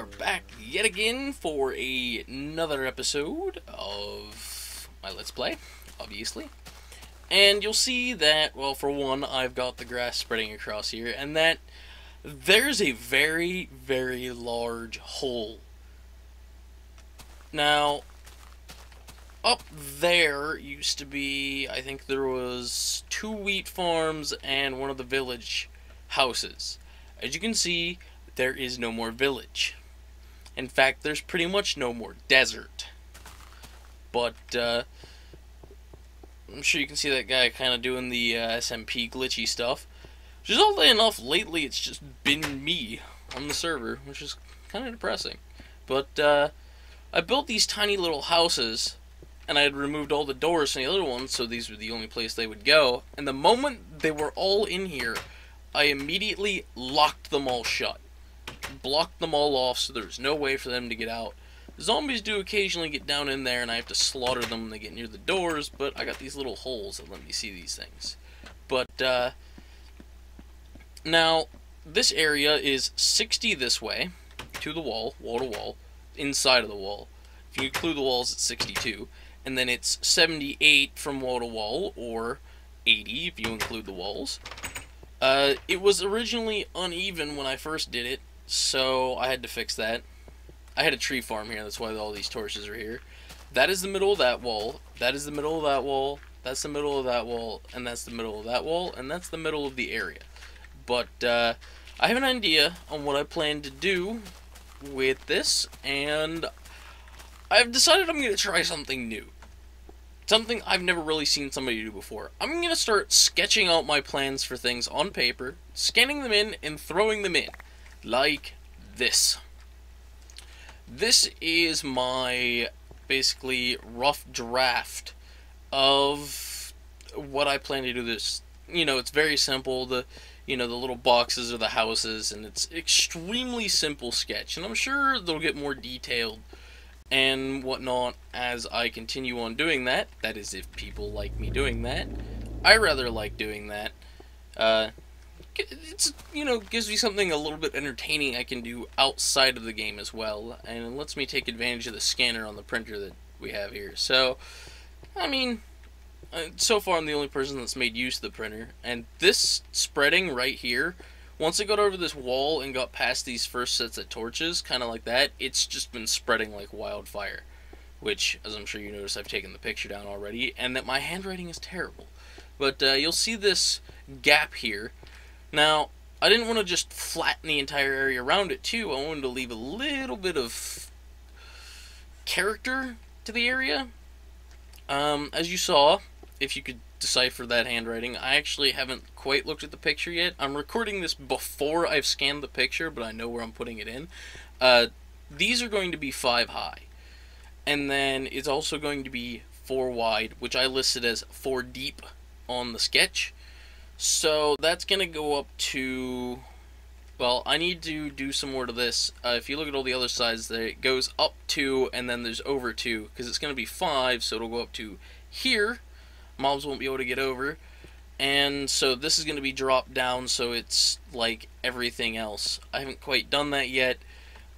are back yet again for a, another episode of my Let's Play, obviously. And you'll see that, well, for one, I've got the grass spreading across here, and that there's a very, very large hole. Now, up there used to be, I think there was two wheat farms and one of the village houses. As you can see, there is no more village. In fact, there's pretty much no more desert. But, uh, I'm sure you can see that guy kind of doing the uh, SMP glitchy stuff. Which is oddly enough, lately it's just been me on the server, which is kind of depressing. But, uh, I built these tiny little houses, and I had removed all the doors from the other ones, so these were the only place they would go. And the moment they were all in here, I immediately locked them all shut blocked them all off so there's no way for them to get out. Zombies do occasionally get down in there and I have to slaughter them when they get near the doors, but I got these little holes that let me see these things. But, uh, now, this area is 60 this way, to the wall, wall to wall, inside of the wall. If you include the walls, it's 62. And then it's 78 from wall to wall, or 80 if you include the walls. Uh, it was originally uneven when I first did it, so I had to fix that. I had a tree farm here, that's why all these torches are here. That is the middle of that wall. That is the middle of that wall. That's the middle of that wall. And that's the middle of that wall. And that's the middle of the area. But uh, I have an idea on what I plan to do with this. And I've decided I'm going to try something new. Something I've never really seen somebody do before. I'm going to start sketching out my plans for things on paper, scanning them in, and throwing them in like this. This is my basically rough draft of what I plan to do this. You know, it's very simple. The you know, the little boxes are the houses and it's extremely simple sketch. And I'm sure they'll get more detailed and whatnot as I continue on doing that. That is if people like me doing that. I rather like doing that. Uh, it's you know gives me something a little bit entertaining I can do outside of the game as well, and it lets me take advantage of the scanner on the printer that we have here. So, I mean, uh, so far I'm the only person that's made use of the printer, and this spreading right here. Once I got over this wall and got past these first sets of torches, kind of like that, it's just been spreading like wildfire. Which, as I'm sure you notice, I've taken the picture down already, and that my handwriting is terrible. But uh, you'll see this gap here now, I didn't want to just flatten the entire area around it too. I wanted to leave a little bit of character to the area. Um, as you saw, if you could decipher that handwriting, I actually haven't quite looked at the picture yet. I'm recording this before I've scanned the picture, but I know where I'm putting it in. Uh, these are going to be 5 high. And then it's also going to be 4 wide, which I listed as 4 deep on the sketch. So that's going to go up to, well, I need to do some more to this. Uh, if you look at all the other sides there, it goes up to, and then there's over to, because it's going to be 5, so it'll go up to here. Mobs won't be able to get over. And so this is going to be dropped down so it's like everything else. I haven't quite done that yet,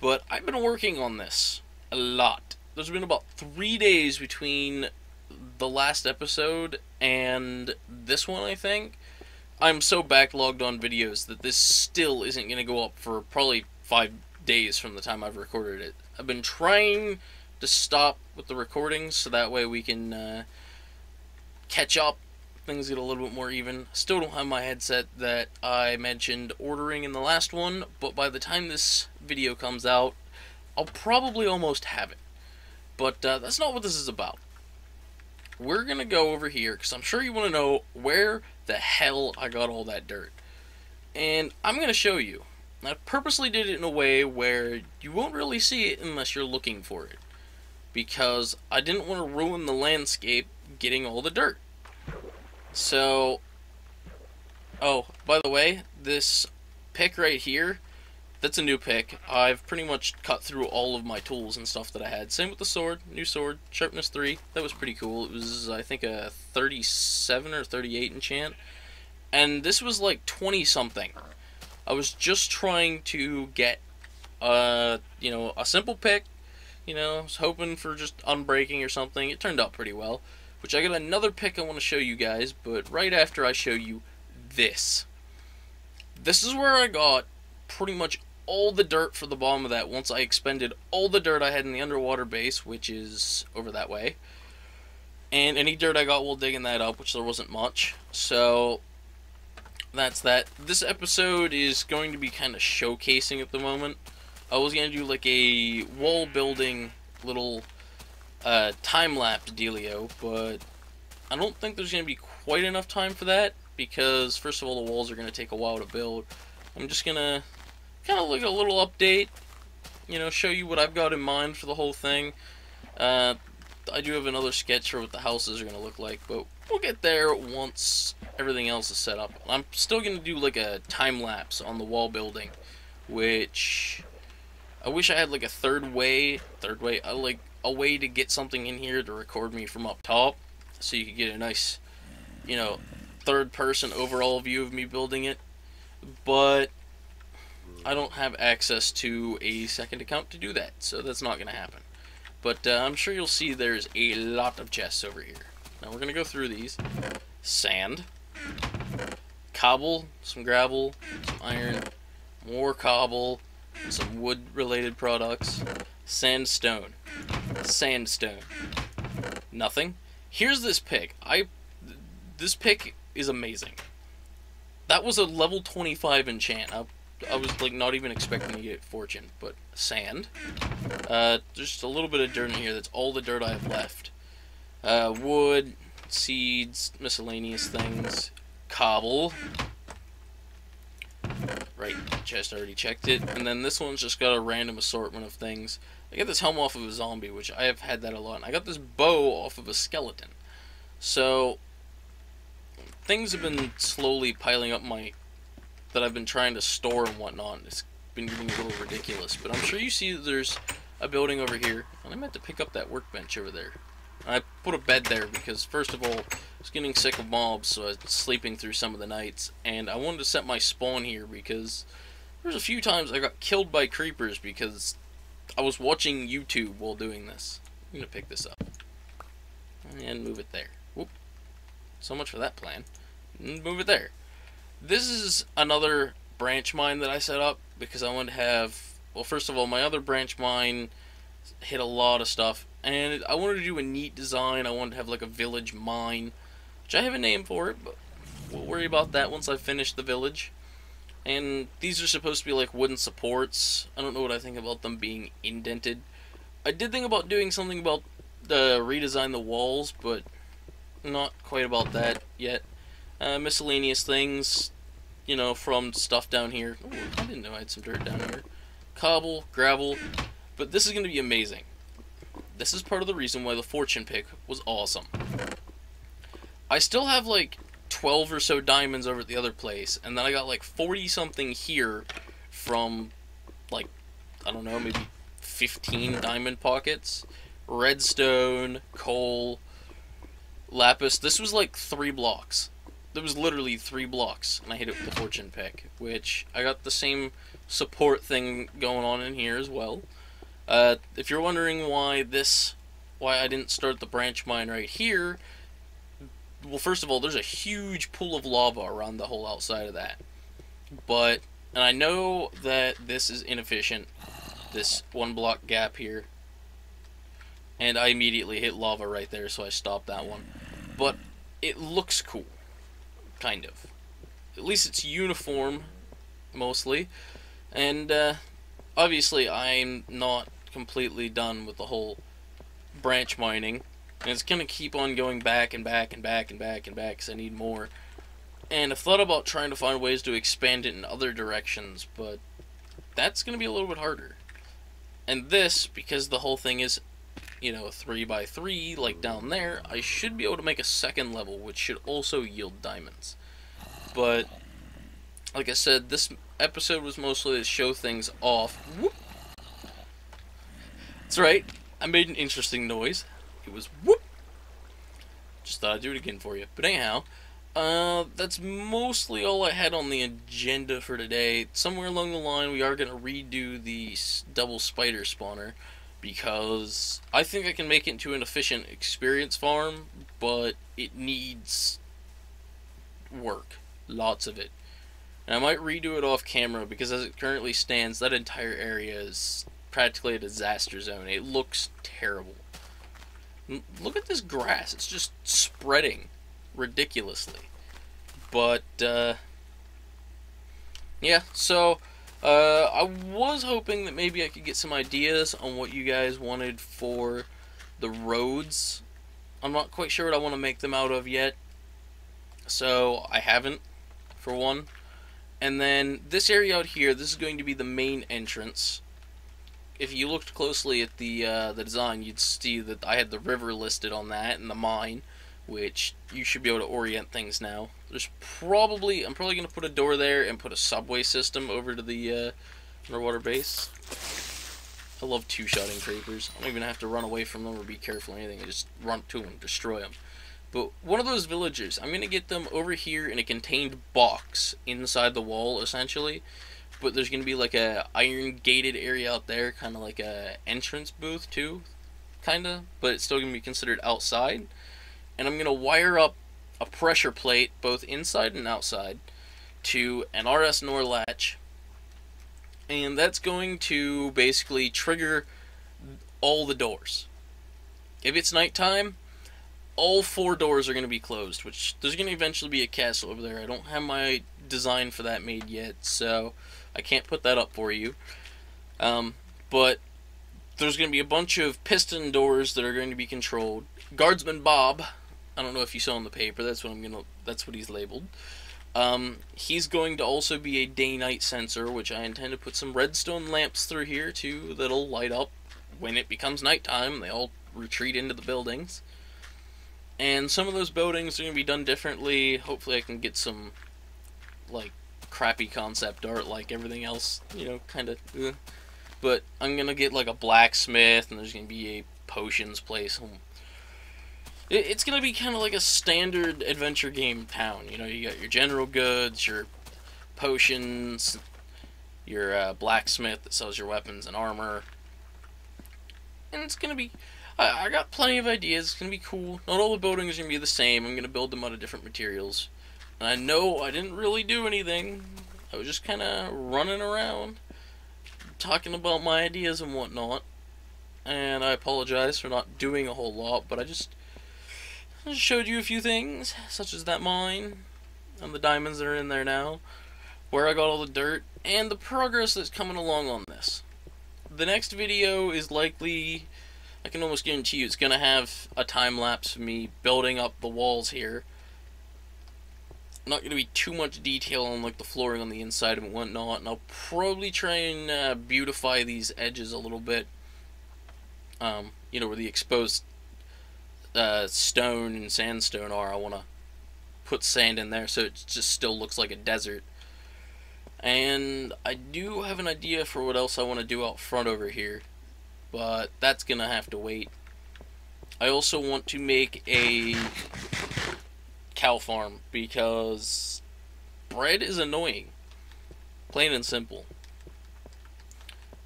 but I've been working on this a lot. There's been about three days between the last episode and this one, I think. I'm so backlogged on videos that this still isn't going to go up for probably five days from the time I've recorded it. I've been trying to stop with the recordings so that way we can uh, catch up. Things get a little bit more even. Still don't have my headset that I mentioned ordering in the last one, but by the time this video comes out, I'll probably almost have it. But uh, that's not what this is about. We're going to go over here because I'm sure you want to know where the hell I got all that dirt. And I'm going to show you. I purposely did it in a way where you won't really see it unless you're looking for it. Because I didn't want to ruin the landscape getting all the dirt. So, oh, by the way, this pick right here, that's a new pick. I've pretty much cut through all of my tools and stuff that I had. Same with the sword, new sword, sharpness 3. That was pretty cool. It was, I think, a 37 or 38 enchant. And this was like 20 something. I was just trying to get Uh, you know, a simple pick. You know, I was hoping for just unbreaking or something. It turned out pretty well. Which I got another pick I want to show you guys, but right after I show you this. This is where I got pretty much all the dirt for the bottom of that once I expended all the dirt I had in the underwater base, which is over that way. And any dirt I got while digging that up, which there wasn't much. So that's that. This episode is going to be kind of showcasing at the moment. I was going to do like a wall building little uh, time lapse dealio, but I don't think there's going to be quite enough time for that because, first of all, the walls are going to take a while to build. I'm just going to kind of like a little update, you know, show you what I've got in mind for the whole thing. Uh, I do have another sketch for what the houses are going to look like, but we'll get there once everything else is set up. I'm still going to do like a time lapse on the wall building, which I wish I had like a third way, third way, uh, like a way to get something in here to record me from up top, so you could get a nice, you know, third person overall view of me building it. But I don't have access to a second account to do that, so that's not going to happen. But uh, I'm sure you'll see there's a lot of chests over here. Now we're going to go through these. Sand. Cobble, some gravel, some iron, more cobble, some wood-related products. Sandstone. Sandstone. Nothing. Here's this pick. I... This pick is amazing. That was a level 25 enchant. I I was like not even expecting to get fortune, but sand. Uh, just a little bit of dirt in here. That's all the dirt I have left. Uh, wood, seeds, miscellaneous things, cobble. Right, chest already checked it. And then this one's just got a random assortment of things. I got this helm off of a zombie, which I have had that a lot. And I got this bow off of a skeleton. So, things have been slowly piling up my that I've been trying to store and whatnot. It's been getting a little ridiculous. But I'm sure you see there's a building over here. And I meant to pick up that workbench over there. I put a bed there because, first of all, I was getting sick of mobs, so I was sleeping through some of the nights. And I wanted to set my spawn here because there's a few times I got killed by creepers because I was watching YouTube while doing this. I'm going to pick this up. And move it there. Whoop. So much for that plan. Move it there. This is another branch mine that I set up because I want to have, well, first of all, my other branch mine hit a lot of stuff, and I wanted to do a neat design. I wanted to have like a village mine, which I have a name for it, but we'll worry about that once I finish the village. And these are supposed to be like wooden supports. I don't know what I think about them being indented. I did think about doing something about the redesign the walls, but not quite about that yet. Uh, miscellaneous things, you know, from stuff down here. Ooh, I didn't know I had some dirt down here. Cobble, gravel, but this is going to be amazing. This is part of the reason why the fortune pick was awesome. I still have like 12 or so diamonds over at the other place, and then I got like 40 something here from like, I don't know, maybe 15 diamond pockets. Redstone, coal, lapis. This was like three blocks there was literally three blocks, and I hit it with the fortune pick, which I got the same support thing going on in here as well. Uh, if you're wondering why this, why I didn't start the branch mine right here, well, first of all, there's a huge pool of lava around the whole outside of that. But, and I know that this is inefficient, this one block gap here, and I immediately hit lava right there, so I stopped that one. But it looks cool. Kind of. At least it's uniform, mostly. And, uh, obviously I'm not completely done with the whole branch mining. And it's going to keep on going back and back and back and back and back because I need more. And I've thought about trying to find ways to expand it in other directions, but that's going to be a little bit harder. And this, because the whole thing is you know, 3 by 3 like down there, I should be able to make a second level, which should also yield diamonds. But, like I said, this episode was mostly to show things off. Whoop. That's right, I made an interesting noise. It was whoop. Just thought I'd do it again for you. But anyhow, Uh, that's mostly all I had on the agenda for today. Somewhere along the line, we are going to redo the double spider spawner because I think I can make it into an efficient experience farm, but it needs work. Lots of it. And I might redo it off camera because as it currently stands, that entire area is practically a disaster zone. It looks terrible. Look at this grass. It's just spreading ridiculously. But, uh, yeah, so, uh, I was hoping that maybe I could get some ideas on what you guys wanted for the roads. I'm not quite sure what I want to make them out of yet. So, I haven't, for one. And then, this area out here, this is going to be the main entrance. If you looked closely at the, uh, the design, you'd see that I had the river listed on that, and the mine which you should be able to orient things now. There's probably, I'm probably going to put a door there and put a subway system over to the uh, underwater base. I love two-shotting creepers. I don't even have to run away from them or be careful or anything. I just run to them, destroy them. But one of those villagers, I'm going to get them over here in a contained box inside the wall, essentially. But there's going to be like a iron gated area out there, kind of like a entrance booth too, kind of. But it's still going to be considered outside and I'm going to wire up a pressure plate both inside and outside to an RS NOR latch and that's going to basically trigger all the doors. If it's nighttime, all four doors are going to be closed, which there's going to eventually be a castle over there. I don't have my design for that made yet, so I can't put that up for you. Um, but there's going to be a bunch of piston doors that are going to be controlled. Guardsman Bob I don't know if you saw in the paper. That's what I'm gonna. That's what he's labeled. Um, he's going to also be a day-night sensor, which I intend to put some redstone lamps through here too that'll light up when it becomes nighttime. They all retreat into the buildings. And some of those buildings are to be done differently. Hopefully I can get some, like, crappy concept art like everything else, you know, kind of. Uh. But I'm going to get, like, a blacksmith, and there's to be a potions place it's gonna be kind of like a standard adventure game town. You know, you got your general goods, your potions, your uh, blacksmith that sells your weapons and armor, and it's gonna be. I, I got plenty of ideas. It's gonna be cool. Not all the buildings are gonna be the same. I'm gonna build them out of different materials. And I know I didn't really do anything. I was just kind of running around, talking about my ideas and whatnot. And I apologize for not doing a whole lot, but I just showed you a few things, such as that mine, and the diamonds that are in there now, where I got all the dirt, and the progress that's coming along on this. The next video is likely, I can almost guarantee you, it's going to have a time lapse of me building up the walls here. Not going to be too much detail on like the flooring on the inside and whatnot, and I'll probably try and uh, beautify these edges a little bit. Um, you know, where the exposed uh, stone and sandstone are. I want to put sand in there so it just still looks like a desert. And I do have an idea for what else I want to do out front over here, but that's going to have to wait. I also want to make a cow farm because bread is annoying. Plain and simple.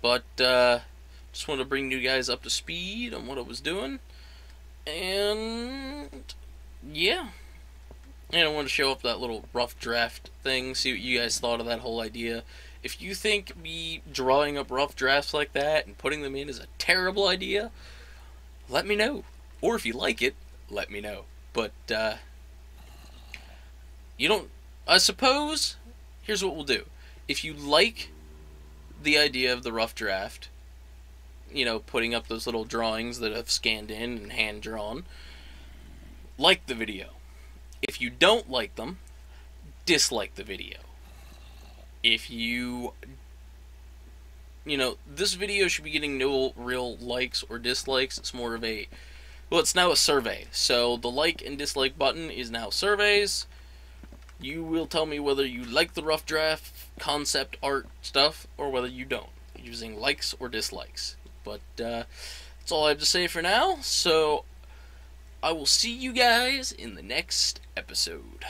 But, uh, just want to bring you guys up to speed on what I was doing. And yeah. And I want to show up that little rough draft thing, see what you guys thought of that whole idea. If you think me drawing up rough drafts like that and putting them in is a terrible idea, let me know. Or if you like it, let me know. But, uh, you don't, I suppose, here's what we'll do. If you like the idea of the rough draft, you know, putting up those little drawings that I've scanned in and hand drawn, like the video. If you don't like them, dislike the video. If you you know, this video should be getting no real likes or dislikes. It's more of a well, it's now a survey. So the like and dislike button is now surveys. You will tell me whether you like the rough draft concept art stuff or whether you don't, using likes or dislikes. But uh, that's all I have to say for now. So I will see you guys in the next episode.